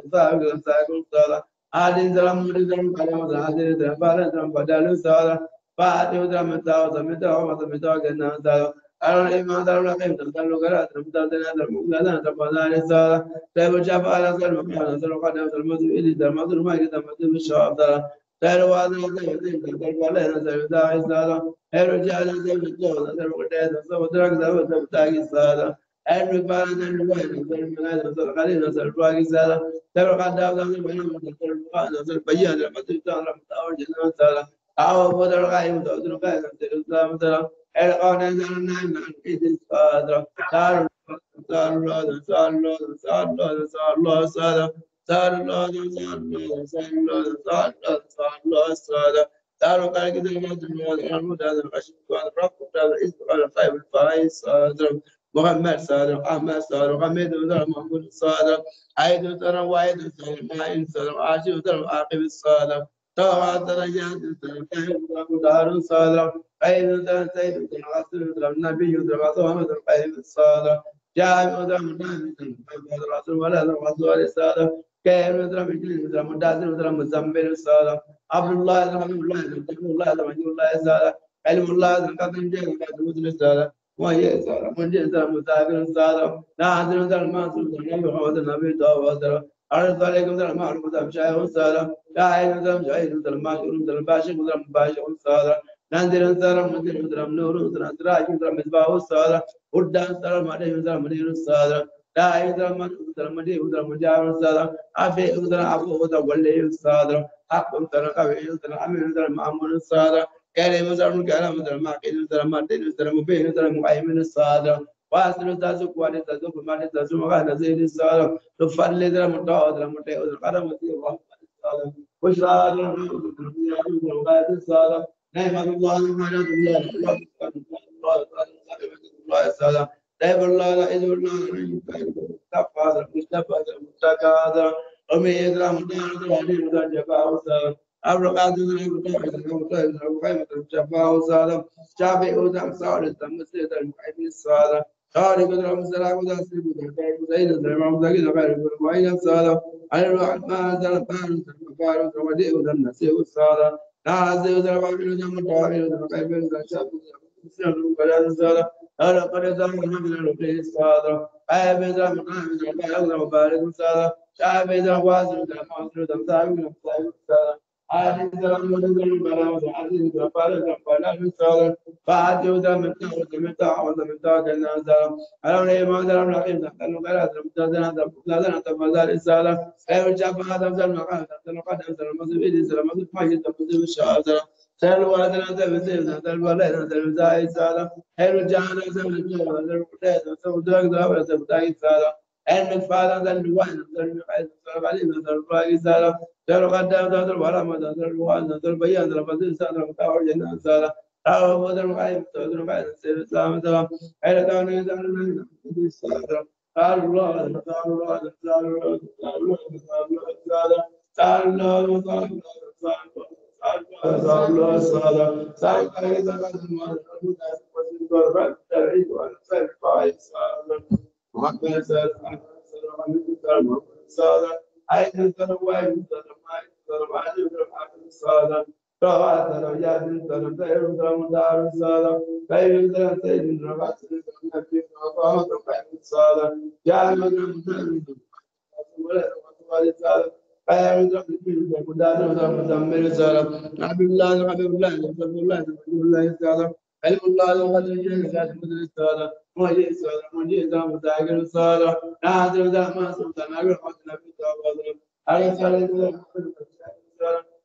الصادر الصادر آدين سلام مريدم كلام آدين سلام بارن سلام بدل سالا فاتي سلام متاو سلام متاو سلام متاو كنا سالا أرون إيمان سلام لقيم سلام لقرا سلام متاو سلام سلام مقدار سلام بدل سلام مزيد ما كده مزيد الشعب سلام سلام وادي سلام سلام سلام بالله سلام داعي سلام هيرو جال سلام متاو سلام قدام سلام درك سلام سلام تاعي سلام أرمي بارن سلام وين سلام ملاذ سلام قليل سلام باقي سلام سلام قدام سلام بينهم سلام نزل بيان لما تجتهد لما تأول جنان سلام أو بدر غايم تأذن غايم سلام سلام القون نزل نعم عن إيد الصادرة سار سار الله سار الله سار الله سار الله الله الله الله الله الله سار قال كده ما تدري الموت هذا العشق هذا الرب هذا الاسم هذا الخيب الفايز صادر محمد صادق أحمد صادق حميد صادق محمود صادق عيد صادق وايد صادق ماين صادق عاشر صادق عاقب الصادق طبعا درجات صادق كهف صادق دار صادق عيد صادق سيد صادق عاصر صادق نبي صادق محمد القيم الصادق جامع صادق مدام صادق رسول ولا رسول صادق كيف صادق مثل صادق مدازر صادق مزمبر صادق عبد الله صادق حبيب الله صادق الله صادق مجيب الله صادق علم الله صادق قدم جيل صادق صادق وهي سارة من جنس مسافر سارة ناظر سارة ما سلطة نبي محمد النبي توبة سارة أرد عليكم سارة معروف سارة شايف سارة لا عين سارة شايف سارة ما شعور سارة باشر سارة مباشر سارة ننزل سارة منزل سارة نور سارة سراج سارة مصباح سارة ودان سارة مدين سارة مدير سارة لا من سارة مدين سارة مجاور سارة أبي سارة أبو سارة ولي سارة حق سارة قوي سارة أمين سارة مأمون سارة كريم سلام كرم سلام ماكين سلام مدين سلام مبين سلام مؤمن الصادق واصل تاسو قوانين تاسو قمانين تاسو مغانا زين الصادق تفعل سلام متعود سلام متعود القرم سلام الصادق بشرى سلام الصادق نعمة الله نعمة الله الله دائب الله لا إذن الله مصطفى هذا مصطفى هذا مصطفى هذا ومن يدرى مدار هذه مدار جفاء الصادق أبرقات الخيمة الجفاء الصادق شافي أوزع صالح مسجد المحيط الصادق خالق الرحمة السلام وداسل الخير زين الزمان مزاقين غير المعين الصادق على الرحمن سلام فارس فارس وديء النسيء الصادق نازل الزمان من جمع الطاهر الخير الشاب مسلم البلاد الصادق أنا قد زمان من الرقي الصادق أي بذا مقام الله مبارك الصادق شافي ذا واسع ذا مصر ذا مساوي الصادق عادي سلام مدد البلاء عادي سلام البلاء الصالح فعادي وذا من تعود من تعود من تعود النازل أنا لي ما دام رحيم تقل غير هذا متزن هذا متزن هذا مزال الصالح أيوة جاب هذا مزال مقام هذا قدم سلام مزيد سلام مزيد ما يجد مزيد الشاذ سلام ولد هذا مزيد هذا الولد هذا سلام الجو هذا المقدس سلام درك ذا هذا المزاي الصالح علم فعلا ذا الوان ذا المقاييس الصالح عليم ذا الفاقي الصالح سر قدام الورم ذا الوان ذا البيان ذا الفضل الصالح متاع الجنة الصالح أو ذا المقاييس ذا المقاييس السير السلام الله قال الله الله الصلاة سعيد أيضا قد المال والبرد تعيد عن سير فايز محمد صلى أيضا تنوى سلام سلام عليه وسلم صلى فوات رجال سلام سير سلام دار صلى خير سلام سيد ربات سلام نبي وفاوت خير صلى جامع سلام ولا ولا ربك قدام مدمر الزرق عبد الله عبد الله عبد الله عبد الله الزرق علم الله قد جاء مدر الزرق مجيء الزرق مجيء الزرق متاجر الزرق نادر ذا ما سلطان أجر حسن في الزرق على الزرق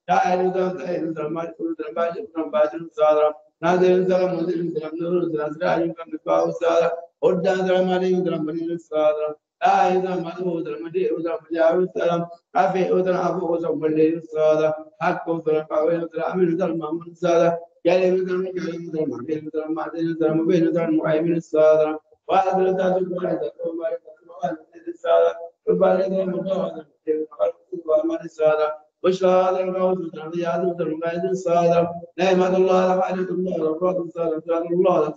دائر الزرق دائر الزرق ما يقول الزرق باجر الزرق باجر الزرق نادر الزرق مدر الزرق نور الزرق سراج الزرق نفاع الزرق قد الزرق ما يقدر من الزرق اي مدهوز المديء وزن مجاوز السلام عفي وزن عفو وزن ملي الصادة حق وزن قوي وزن أمين وزن مأمون الصادة يلي وزن مجاوز وزن مبين وزن معدين وزن مبين وزن مؤمن الصادة وأدل ذات البارد ومارك الصادة البارد المجاوز ومن الصادة وشهادة الغوث والرياض والمقايد الصادق نعمة الله لفعلة الله لفرات الصادق سعد الله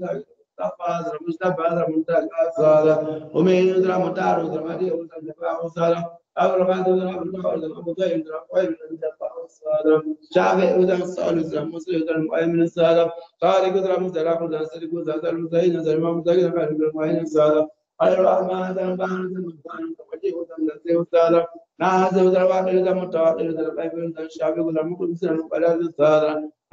لا Tafazra Mustafazra Mustaka Sala Umindra Mutaru Dramadi Udra Jafa Sala أغربات ودرا بدر ودرا أبو ذي ودرا قوي من الدفاع الصادم شافع ودرا الصالح ودرا مسلم ودرا مؤمن الصادم خالق ودرا مزرع ودرا سلك ودرا المزين ودرا ما مزين ودرا ودرا مؤمن الصادم الرحمن ودرا بان ودرا مبان ودرا ودرا نزيه الصادم ناهز ودرا واقع ودرا متواقع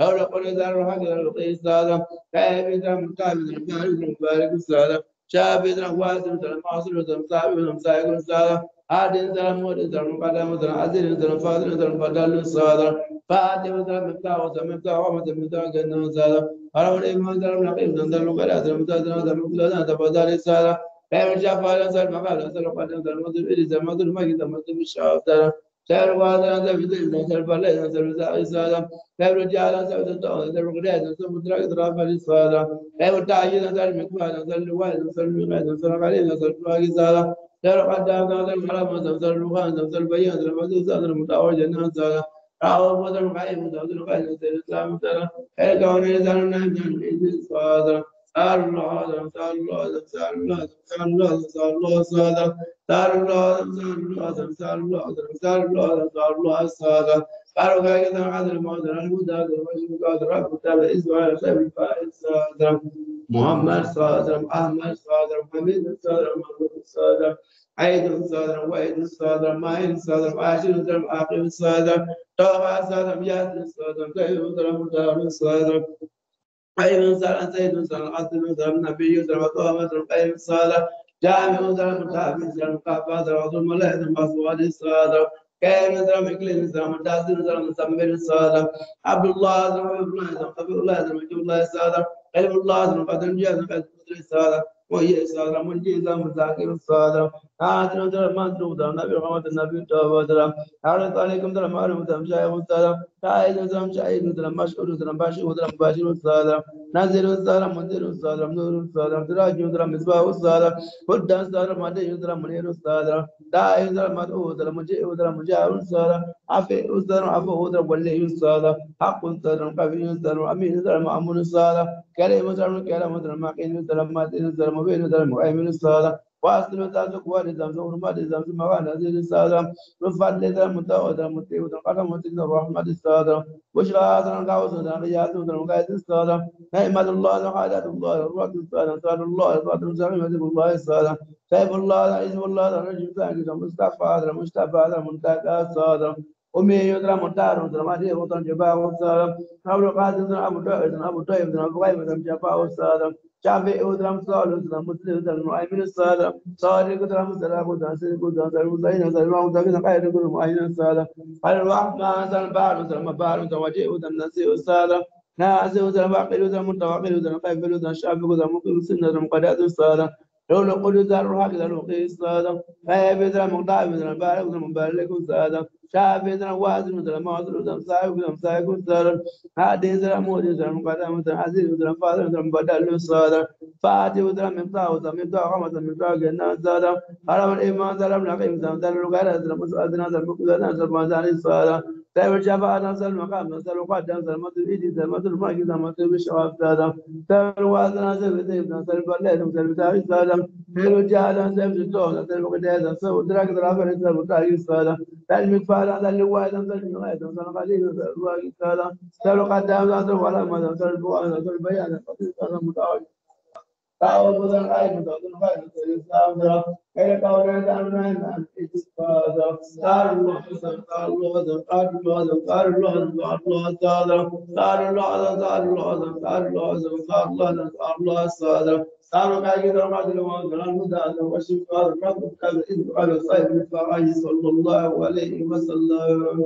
أو نقول إذا الحق للقي السادة ثابتا مقابلا بارك مبارك السادة شابتا واسرة معصرة صابرة سائق السادة عاد سلام ود سلام قدام سلام عزيز سلام فاضل سلام فضل السادة فاتح سلام مفتاح وسلام مفتاح ومت مفتاح جنة السادة أرون إيمان سلام نقيب سلام لقلا سلام مفتاح سلام سلام كلا سلام فضل السادة فإن شاء فلا سلام فلا سلام قدام سلام مدر إلى سلام مدر ما كده مدر مش عارف سيروانا سيفتنا سيرفالينا سيرفتا إسادا سيرجالا سيرتطونا سيرغرينا سيرمتراك ترافا لسفادا سيرتاجينا سيرمكوانا سيرلوانا سيرمغينا سيرفالينا سيرفراك إسادا سيرقدامنا سيرحرمنا سيرلوخانا سيربيانا سيرفتوسا سيرمتاوجنا سيرفتا راو بدر قائم سيرقائنا سيرسلام سيرا سيرقونا سيرنا سيرسفادا محمد صادر احمد صادر حميد صادر محمود صادر عيد صادر وعيد صادر معين صادر عاشر صادر عاقب صادر طه صادر ياسر صادر زيد صادر مدار صادر علم زرع زيد زرع عسل زرع النبي زرع قوم زرع قيم صالح جامع زرع متابع زرع مقافى زرع ظلم لحد مصوان صادر كيم زرع مكلين زرع متاسر زرع مسمر صادر عبد الله زرع ابن الله زرع قبل الله زرع مجيب الله صادر علم الله زرع قدم جهاز قدم صادر وهي من الجيزة مذاكر الصادر آتنا در ما ترودا نبي رحمة النبي توبة در عرض عليكم در ما رحمة مشايخ الصادر شاهد در مشايخ در مشهور در مباشر در مباشر الصادر نزير الصادر منذر الصادر نور الصادر سراج در مصباح الصادر هدى الصادر مدي در منير الصادر داعي در مدعو در مجيء در مجاور الصادر عفي الصادر عفو در ولي الصادر حق الصادر قفي الصادر أمين در مأمون الصادر كلمة مزرم كلمة مزرم كلمة مزرم كلمة تين كلمة بين مزرم أي من كلمة وأصل مزاج قوان زمزم ما زمزم ما نزيل الصلاة رفعت لزم متوضع متي ودم قدم متين الرحمة الصلاة وشرا أصلا قاوس ودم رياض ودم قاعد الصلاة نعمة الله وحاجة الله الرد الصلاة صلاة الله الرد الزميم مزيم الله الصلاة سيف الله عز الله رجل ثاني مستفاد مستفاد منتهى الصلاة أمي يدرى مطار ودرى مدير وطن جباه والصادم أبو قاسم أبو طيب أبو طيب أبو غيب جباه والصادم شافعي ودرم صالح ودرم مسلم ودرم مؤمن الصالح صالح ودرم سلام ودرم سلك ودرم سلم زين ودرم ودرم خير ودرم مؤمن الصالح الرحمن ودرم بار ودرم بار ودرم وجيه ودرم نسي الصالح ناس ودرم باقي ودرم متوكل ودرم قيف ودرم شافع ودرم مقيم سن ودرم قداد الصالح لو لقل ذا الروح كذا الوقي الصادم قيف ودرم مقطع ودرم بارك ودرم مبارك الصادم شافي زرم واسم زرم ماصر زرم سايق زرم سايق زرم هادي زرم مودي زرم قدام زرم عزيز زرم فاضل زرم بدل صادر فاتي زرم مفتاح زرم مفتاح قمة زرم مفتاح جنان زرم حرم الإيمان زرم نقيم زرم زرم الغير زرم مسؤول زرم مقدس زرم مزاري صادر تابع الشفاعة نزل المقام نزل القدم نزل مد الإيدي نزل مد الماجد نزل مد الشعب تابع الوازن نزل الذيب نزل البلد نزل البتاع هلو جالا زبد تولا تلو قديدا سو دراك درافر سو تاي سالا تلمي فالا تلو وايدا تلو وايدا سالا قليلا سالا سالا قدام لا تلو ولا مدى سالا بوالا سالا بيانا سالا بتاريخ سادم سيف الفعل نزل الواحد نزل الواحد نزل قليل نزل الواحد سادم سيف القدام نزل ولا ما نزل البوان نزل البيان نزل متعاون تعوذ الغيب تعوذ الغيب تستغفر إلى قول الأمن استغفر قال الله قال الله قال الله قال الله قال الله تعالى قال الله قال الله قال الله قال الله قال الله صادق قالوا كاجد الرجل وانزل الهدى والشفاء الرب كان إذ على الخير فعليه صلى الله عليه وسلم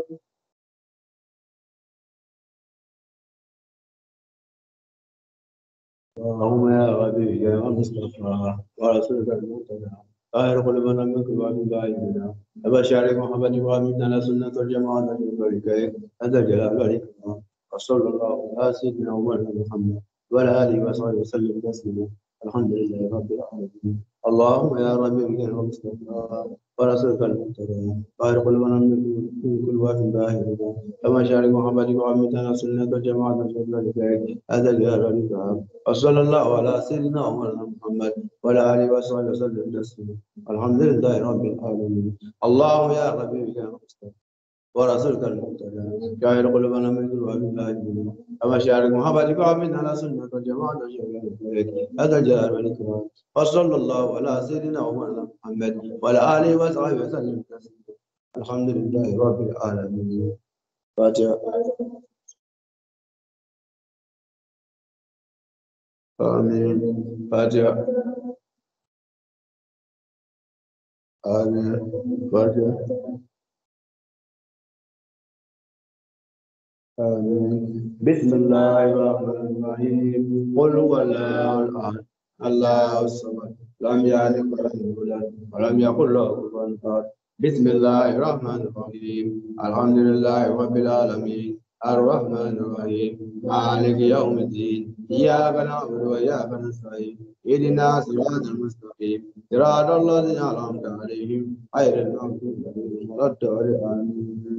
اللهم يا غبي يا مصطفى ورسولك المرتضى. طاهر قلوبنا منك ومن بعيدنا. أبشر محمد ومنا سنة الجماعة من بركة هذا جلال والإكرام وصلى الله على سيدنا محمد وعلى آله وصحبه وسلم تسليما. الحمد لله رب العالمين. اللهم يا ربي بك المصطفى ورسولك المرتضى طاهر قلوبنا من كل وقت باهر. كما شارك محمد وعمتنا سنة الجماعة من بركة هذا جلال والإكرام وصلى الله على سيدنا محمد وعلى آله وصحبه وسلم تسليما. الحمد لله رب العالمين. اللهم يا ربي بك المصطفى ورسولك المرتضى جاهل قلوبنا من كل وهم لا يجوز كما شارك محمد وعمد على سنة الجماعة هذا جلال والإكرام وصلى الله على سيدنا محمد وعلى آله وصحبه وسلم الحمد لله رب العالمين فاتحة آمين فاتحة آمين فاتحة آمين. بسم الله الرحمن الرحيم. قل هو الله أحد الله الصمد. لم يلد ولم يولد ولم يكن له كفوا أحد. بسم الله الرحمن الرحيم. الحمد لله رب العالمين. الرحمن الرحيم. مالك يوم الدين. إياك نعبد وإياك نستعين. اهدنا صراط المستقيم. صراط الذين أنعمت عليهم غير المغضوب عليهم ولا الضالين.